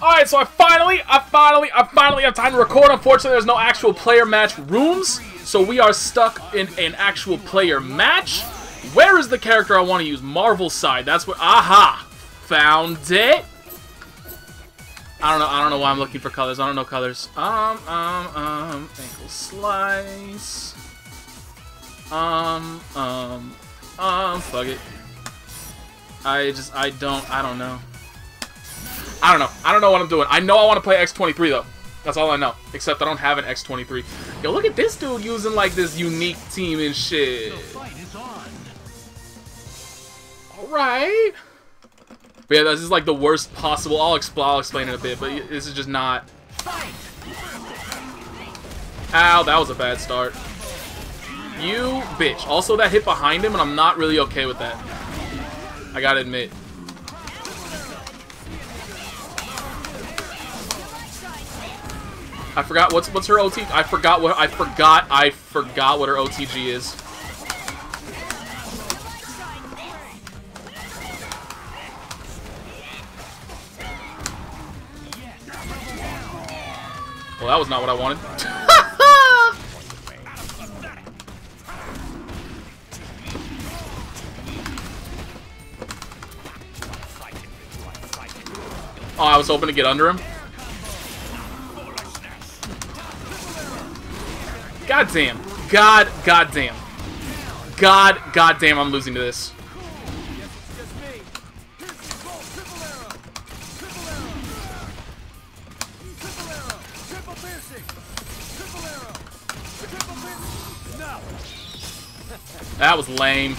Alright, so I finally, I finally, I finally have time to record. Unfortunately, there's no actual player match rooms, so we are stuck in an actual player match. Where is the character I want to use? Marvel side. That's where. Aha! Found it. I don't know. I don't know why I'm looking for colors. I don't know colors. Um, um, um, ankle slice. Um, um, um, fuck it. I just, I don't, I don't know. I don't know. I don't know what I'm doing. I know I want to play X23 though. That's all I know. Except I don't have an X23. Yo, look at this dude using like this unique team and shit. Alright. But yeah, this is like the worst possible. I'll, expl I'll explain in a bit, but this is just not. Ow, that was a bad start. You bitch. Also, that hit behind him, and I'm not really okay with that. I gotta admit. I forgot what's what's her OT. I forgot what I forgot. I forgot what her OTG is. Well, that was not what I wanted. oh, I was hoping to get under him. God damn. God, god damn. God, god damn, I'm losing to this. That was lame.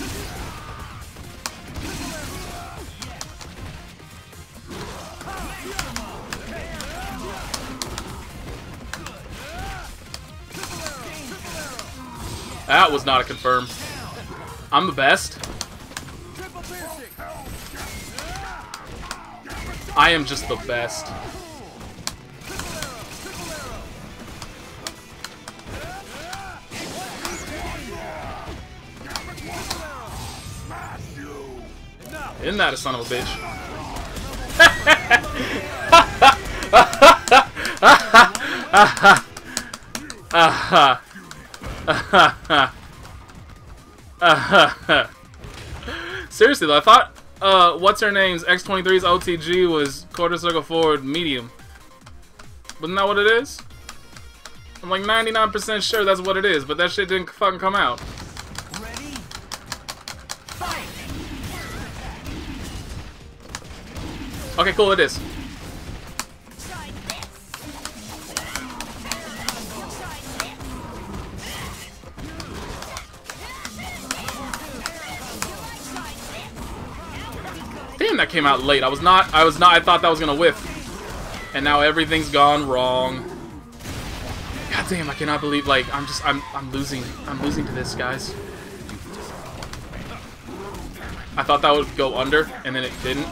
That was not a confirm. I'm the best. I am just the best. Isn't that a son of a bitch? Ah, Seriously though, I thought uh, what's her name's X23's OTG was quarter circle forward medium. Wasn't that what it is? I'm like 99% sure that's what it is, but that shit didn't fucking come out. Okay, cool, it is. That came out late. I was not, I was not, I thought that was gonna whiff. And now everything's gone wrong. God damn, I cannot believe, like, I'm just, I'm, I'm losing. I'm losing to this, guys. I thought that would go under, and then it didn't.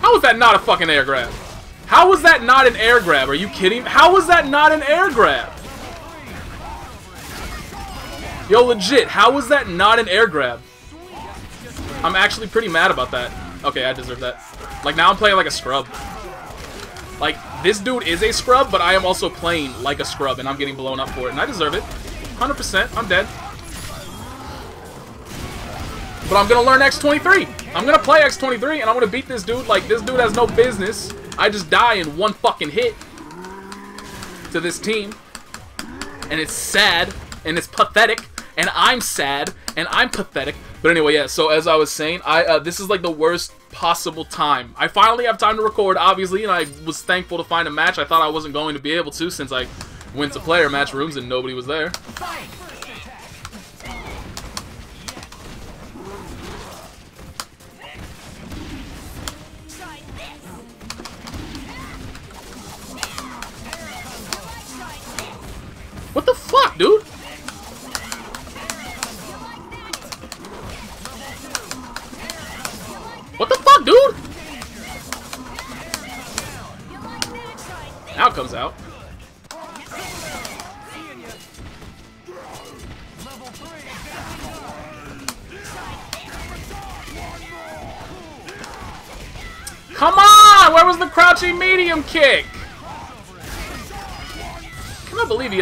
How was that not a fucking air grab? How was that not an air grab? Are you kidding? How was that not an air grab? Yo, legit, how was that not an air grab? I'm actually pretty mad about that. Okay, I deserve that. Like, now I'm playing like a scrub. Like, this dude is a scrub, but I am also playing like a scrub, and I'm getting blown up for it, and I deserve it. 100%, I'm dead. But I'm gonna learn X23. I'm gonna play X23 and I'm gonna beat this dude like this dude has no business. I just die in one fucking hit to this team. And it's sad and it's pathetic and I'm sad and I'm pathetic. But anyway, yeah, so as I was saying, I uh, this is like the worst possible time. I finally have time to record, obviously, and I was thankful to find a match. I thought I wasn't going to be able to since I went to player match rooms and nobody was there.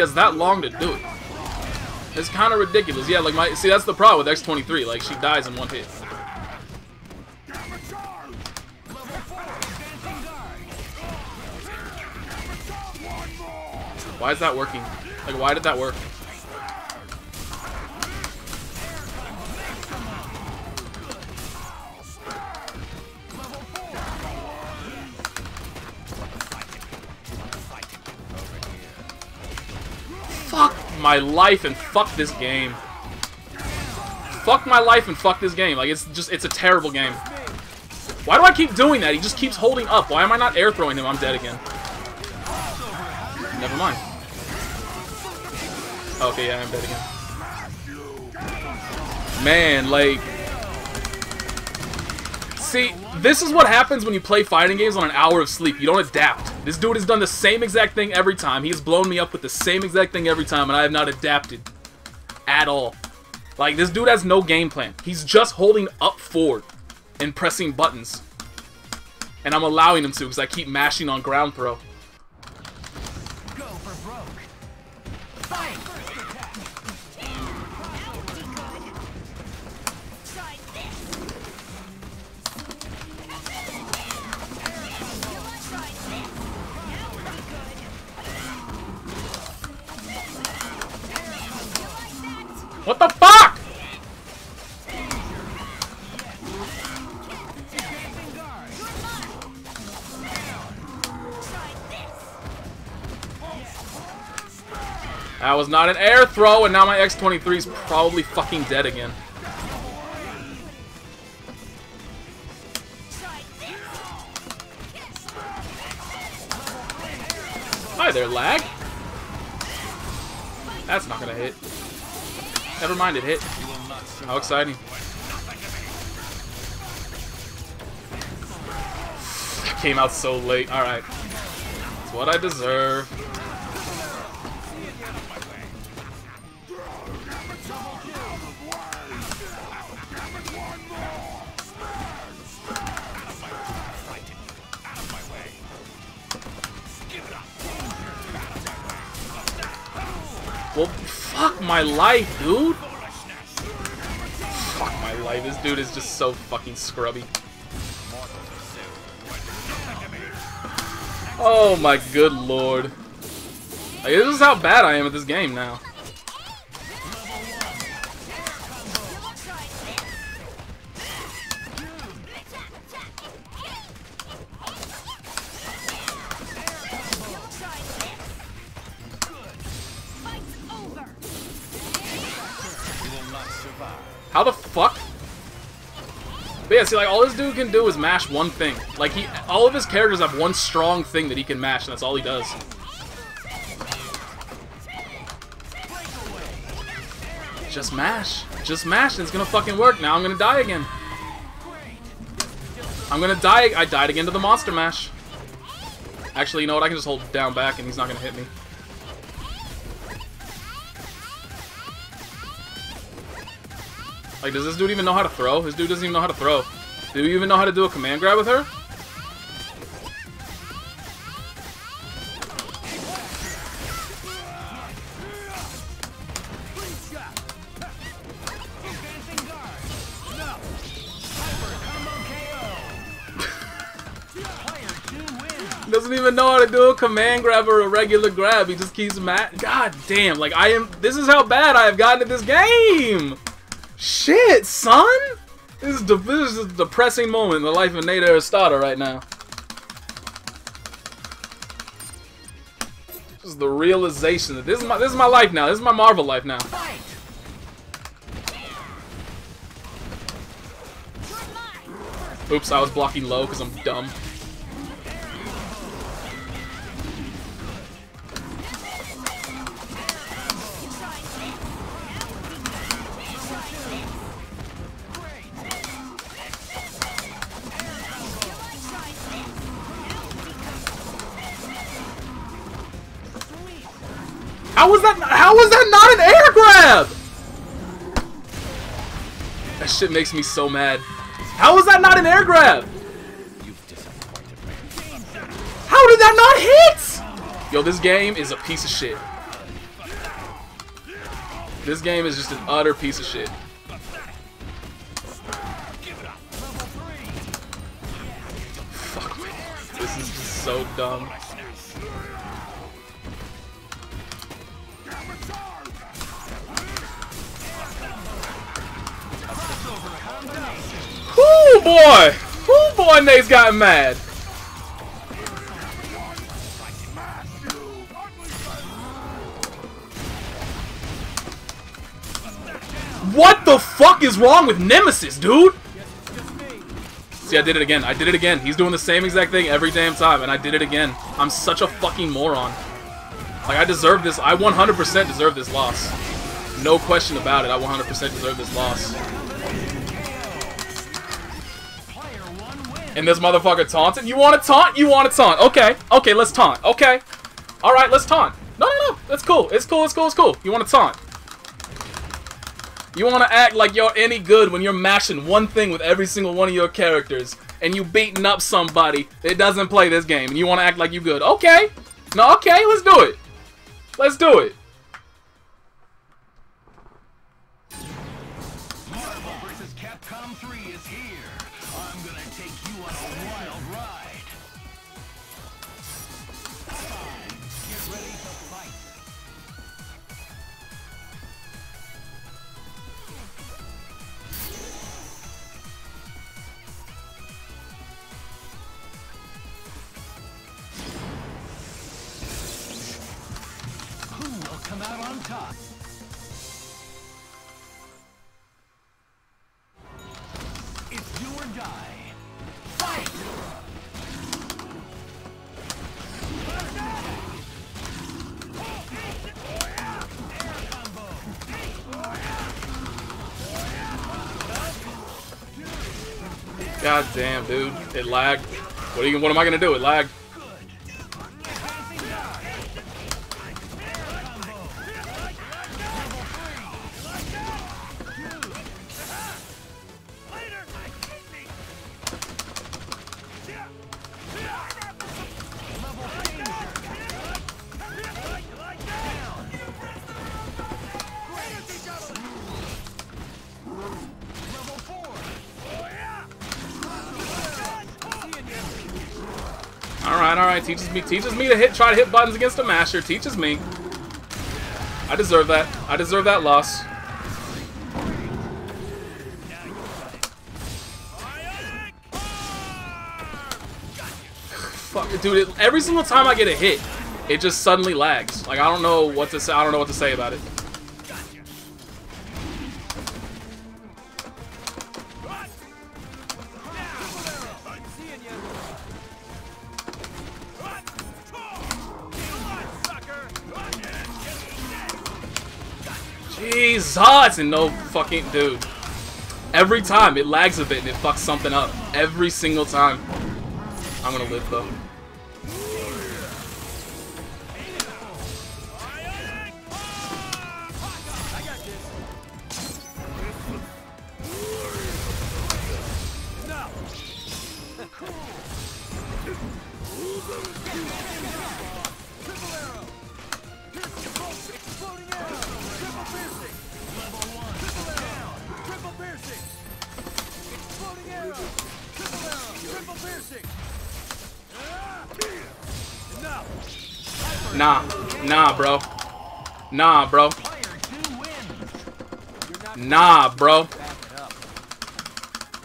Has that long to do it. It's kind of ridiculous. Yeah, like my see that's the problem with X23. Like she dies in one hit. Why is that working? Like why did that work? My life and fuck this game. Fuck my life and fuck this game. Like, it's just, it's a terrible game. Why do I keep doing that? He just keeps holding up. Why am I not air throwing him? I'm dead again. Never mind. Okay, yeah, I'm dead again. Man, like... See, this is what happens when you play fighting games on an hour of sleep. You don't adapt. This dude has done the same exact thing every time. He's blown me up with the same exact thing every time, and I have not adapted. At all. Like, this dude has no game plan. He's just holding up forward and pressing buttons. And I'm allowing him to because I keep mashing on ground throw. That was not an air throw, and now my X-23 is probably fucking dead again. Hi there, lag. That's not gonna hit. Never mind, it hit. How exciting. Came out so late. Alright. It's what I deserve. Well, fuck my life, dude. Fuck my life. This dude is just so fucking scrubby. Oh my good lord. Like, this is how bad I am at this game now. Yeah, see, like, all this dude can do is mash one thing. Like, he, all of his characters have one strong thing that he can mash, and that's all he does. Just mash. Just mash, and it's gonna fucking work. Now I'm gonna die again. I'm gonna die. I died again to the monster mash. Actually, you know what? I can just hold down back, and he's not gonna hit me. Like, does this dude even know how to throw? This dude doesn't even know how to throw. Do you even know how to do a command grab with her? Doesn't even know how to do a command grab or a regular grab. He just keeps mad. God damn! Like I am. This is how bad I have gotten at this game. Shit, son! This is, this is a depressing moment in the life of Nate Aristata right now. This is the realization that this is my this is my life now. This is my Marvel life now. Oops, I was blocking low because I'm dumb. How was that? How was that not an air grab? That shit makes me so mad. How was that not an air grab? How did that not hit? Yo, this game is a piece of shit. This game is just an utter piece of shit. Fuck me. This is just so dumb. Boy! Whoo boy Nate's gotten mad. What the fuck is wrong with Nemesis, dude? See, I did it again. I did it again. He's doing the same exact thing every damn time, and I did it again. I'm such a fucking moron. Like, I deserve this. I 100% deserve this loss. No question about it. I 100% deserve this loss. And this motherfucker taunted? You want to taunt? You want to taunt. Okay. Okay, let's taunt. Okay. Alright, let's taunt. No, no, no. That's cool. It's cool, it's cool, it's cool. You want to taunt. You want to act like you're any good when you're mashing one thing with every single one of your characters and you beating up somebody that doesn't play this game and you want to act like you good. Okay. No, okay, let's do it. Let's do it. God damn, dude. It lagged. What you what am I gonna do? It lagged. Me teaches me to hit try to hit buttons against a masher. Teaches me. I deserve that. I deserve that loss. Fuck, dude! It, every single time I get a hit, it just suddenly lags. Like I don't know what to say. I don't know what to say about it. And no fucking dude. Every time it lags a bit and it fucks something up. Every single time. I'm gonna live though. Nah. Nah, bro. Nah, bro. Player 2 wins. Nah, bro.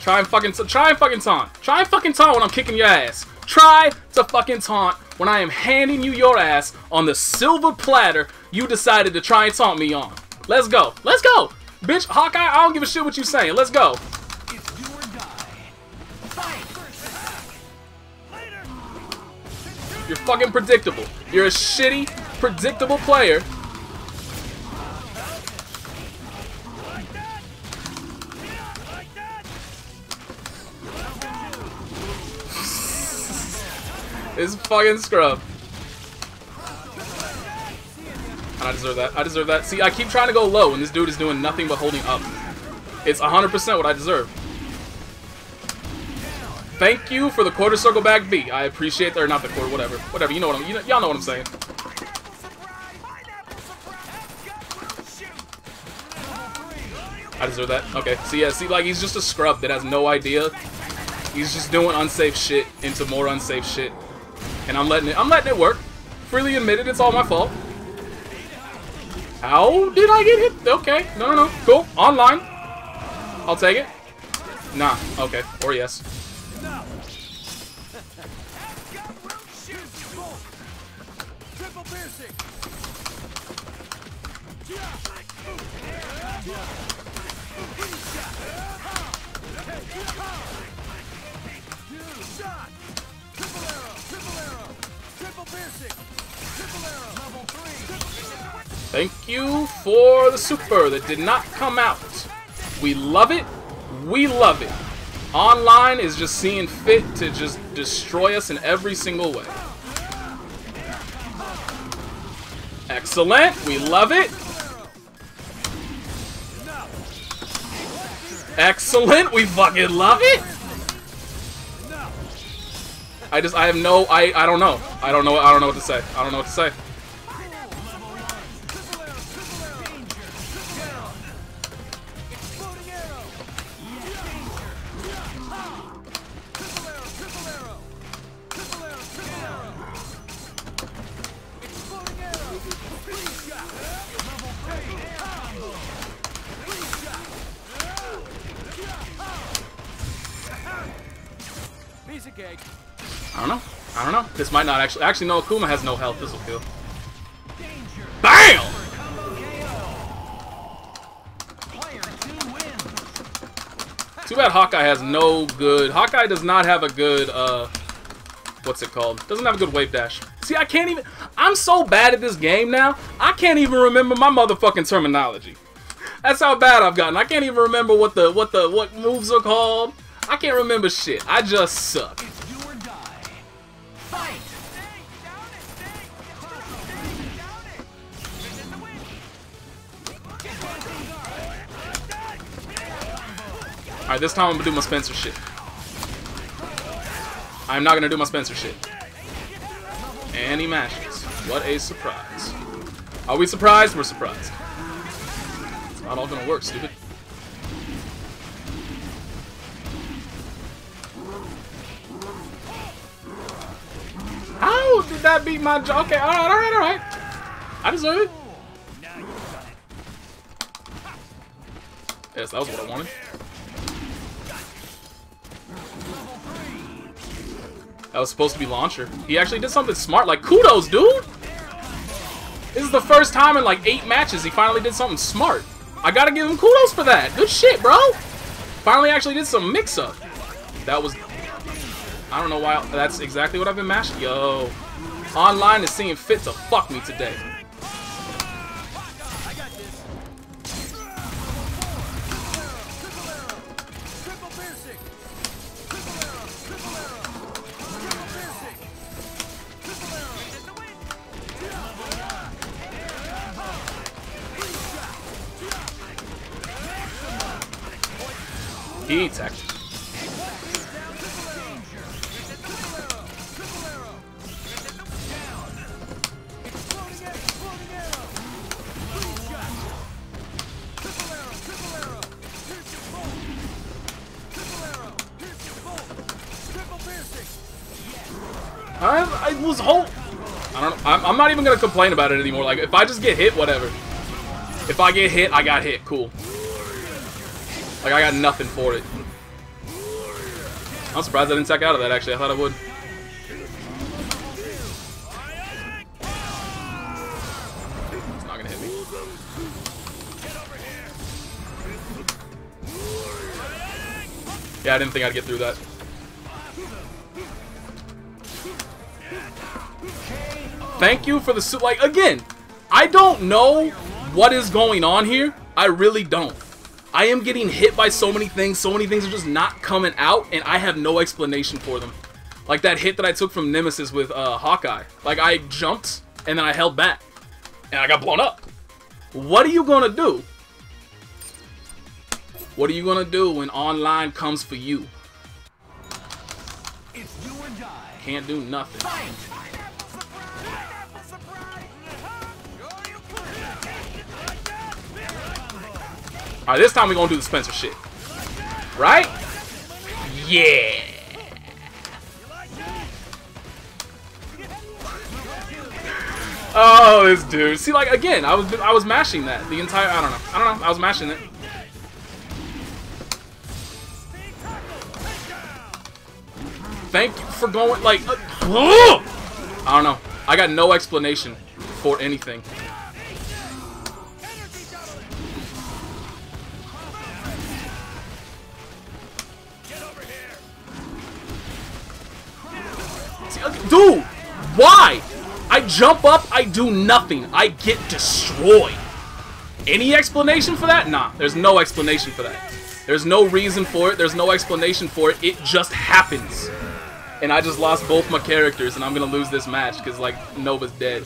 Try and fucking try and fucking taunt. Try and fucking taunt when I'm kicking your ass. Try to fucking taunt when I am handing you your ass on the silver platter you decided to try and taunt me on. Let's go. Let's go. Bitch, Hawkeye, I don't give a shit what you saying. Let's go. You're fucking predictable. You're a shitty, predictable player. This fucking scrub. And I deserve that. I deserve that. See, I keep trying to go low, and this dude is doing nothing but holding up. It's 100% what I deserve. Thank you for the quarter circle back B. I appreciate that, or not the quarter, whatever. Whatever, you know what I'm, you know, y'all know what I'm saying. I deserve that. Okay, so yeah, see, like, he's just a scrub that has no idea. He's just doing unsafe shit into more unsafe shit. And I'm letting it, I'm letting it work. Freely admitted, it's all my fault. How did I get hit? Okay, no, no, no, cool. Online. I'll take it. Nah, okay, or yes. Thank you for the super that did not come out. We love it. We love it. Online is just seeing fit to just destroy us in every single way. Excellent. We love it. Excellent. We fucking love it. I just, I have no, I, I don't know. I don't know, I don't know what to say. I don't know what to say. Of cake. I don't know. I don't know. This might not actually. Actually, no. Akuma has no health. This will kill. Bam! Player. Too bad Hawkeye has no good. Hawkeye does not have a good. uh What's it called? Doesn't have a good wave dash. See, I can't even. I'm so bad at this game now. I can't even remember my motherfucking terminology. That's how bad I've gotten. I can't even remember what the what the what moves are called. I can't remember shit. I just suck. It's do or die. Fight. Alright, this time I'm gonna do my Spencer shit. I'm not gonna do my Spencer shit. And he mashes. What a surprise. Are we surprised? We're surprised. It's not all gonna work, stupid. Beat my jaw? Okay, alright, alright, alright. I deserve it. Yes, that was what I wanted. That was supposed to be launcher. He actually did something smart. Like, kudos, dude! This is the first time in like eight matches he finally did something smart. I gotta give him kudos for that. Good shit, bro. Finally actually did some mix-up. That was... I don't know why... That's exactly what I've been mashing. Yo. Online is seeing fit to fuck me today. Triple piercing. Triple I, I was whole. I don't. I'm, I'm not even gonna complain about it anymore. Like, if I just get hit, whatever. If I get hit, I got hit. Cool. Like, I got nothing for it. I'm surprised I didn't tech out of that, actually. I thought I would. It's not gonna hit me. Yeah, I didn't think I'd get through that. Thank you for the suit. Like, again, I don't know what is going on here. I really don't. I am getting hit by so many things. So many things are just not coming out, and I have no explanation for them. Like that hit that I took from Nemesis with uh, Hawkeye. Like, I jumped, and then I held back, and I got blown up. What are you gonna do? What are you gonna do when online comes for you? It's do or die. Can't do nothing. Pineapple Alright, this time we're gonna do the Spencer shit. Right? Yeah. Oh, this dude. See, like again, I was I was mashing that the entire. I don't know. I don't know. I was mashing it. Thank you for going like. Uh, I don't know. I got no explanation for anything. I jump up, I do nothing. I get destroyed. Any explanation for that? Nah, there's no explanation for that. There's no reason for it. There's no explanation for it. It just happens. And I just lost both my characters, and I'm gonna lose this match because like Nova's dead.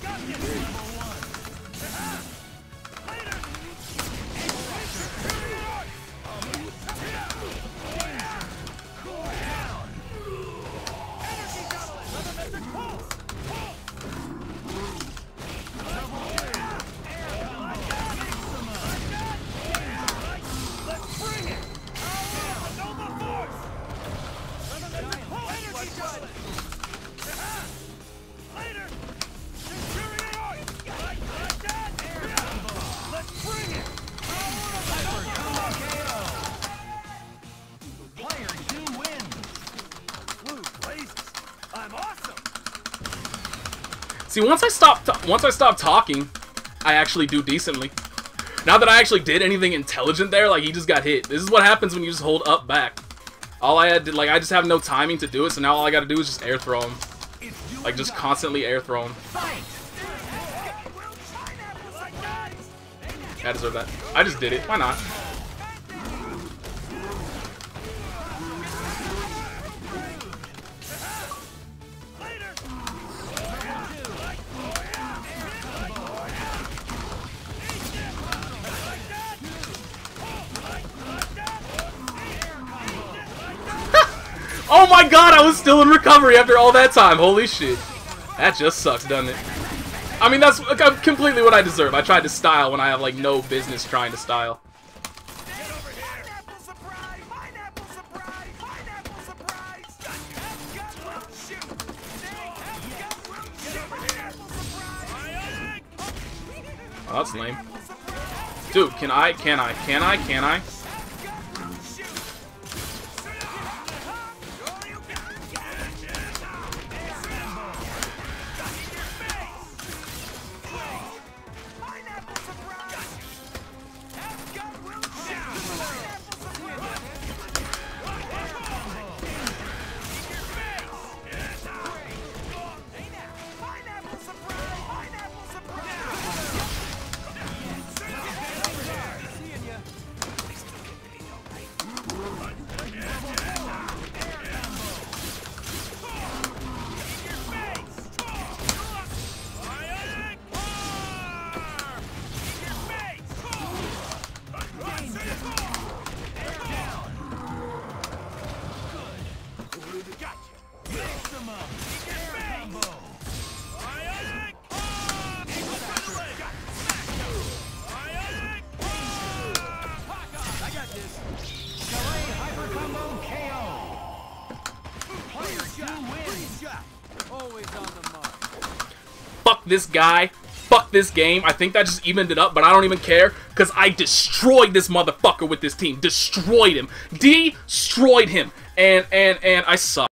See, once I stop, once I stop talking, I actually do decently. Not that I actually did anything intelligent there, like he just got hit. This is what happens when you just hold up back. All I had to, like, I just have no timing to do it, so now all I gotta do is just air throw him. Like, just constantly air throw him. I deserve that. I just did it. Why not? I was still in recovery after all that time. Holy shit. That just sucks, doesn't it? I mean, that's uh, completely what I deserve. I tried to style when I have, like, no business trying to style. Oh, that's lame. Dude, can I, can I, can I, can I? This guy. Fuck this game. I think that just evened it up, but I don't even care because I destroyed this motherfucker with this team. Destroyed him. Destroyed him. And and and I suck.